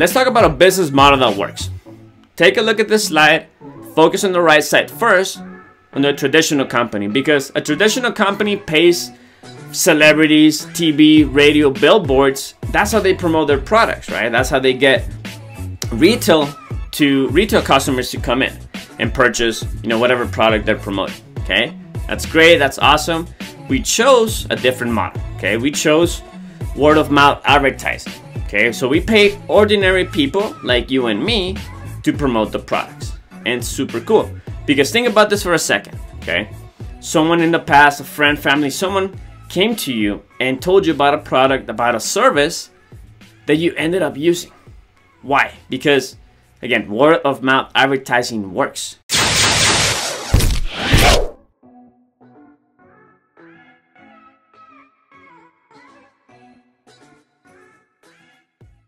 let's talk about a business model that works. Take a look at this slide, focus on the right side first, on the traditional company, because a traditional company pays celebrities, TV, radio, billboards. That's how they promote their products, right? That's how they get retail to retail customers to come in and purchase, you know, whatever product they're promoting. Okay, that's great. That's awesome. We chose a different model. Okay, we chose word of mouth advertising. Okay, so we pay ordinary people like you and me to promote the products, and super cool. Because think about this for a second. Okay, someone in the past, a friend, family, someone came to you and told you about a product, about a service that you ended up using. Why? Because again, word of mouth advertising works.